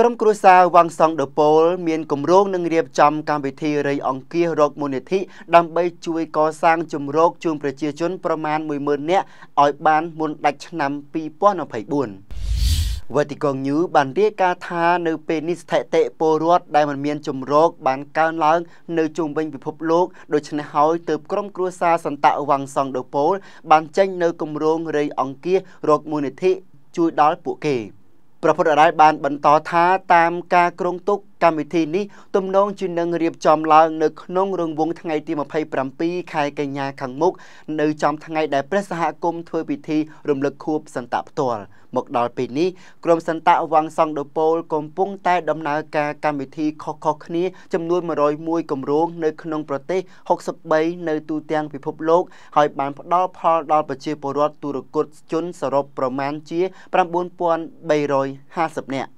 ក្រុមគ្រួសារវ៉ាងសង់ដឺប៉ូលមានគម្រោងនឹងរៀបចំកម្មវិធីរៃអង្គាសរកមូលនិធិដើម្បីជួយកសាងជំរកជូនប្រជាជនប្រមាណ10000នាក់ឲ្យបានមុនដាច់ឆ្នាំ2024វ៉ាទីកងញូបានរាយការណ៍ថានៅពេលនេះស្ថិតិពលរដ្ឋដែលមិនមានជំរកបានកើនឡើងនៅជុំវិញពិភពលោកដូច្នេះហើយទើបក្រុមគ្រួសារសន្តៈវ៉ាងសង់ដឺប៉ូលបានចេញនៅគម្រោងរៃអង្គាសរកមូលនិធិជួយដល់ពួកគេ។ ប្រពុតអរ៉ៃបានបន្តថាតាមការគ្រងទុក កម្មវិធីនេះទំនងជានឹងរៀបចំឡើងនៅក្នុងរង្វង់ថ្ងៃទី27ខែកញ្ញាខាងមុខនៅចំថ្ងៃដែលព្រះសហគមន៍ធ្វើពិធីរំលឹកខួបសន្តៈផ្ទាល់មកដល់ពេលនេះក្រុមសន្តៈវាំងសង់ដូពូលកំពុងតែដំណើរការកម្មវិធីខុសៗគ្នាចំនួន101គម្រោងនៅក្នុងប្រទេស63នៅទូទាំងពិភពលោកហើយបានផ្ដល់ផលដល់ប្រជាពលរដ្ឋទូរគតជនសរុបប្រមាណជា9350នាក់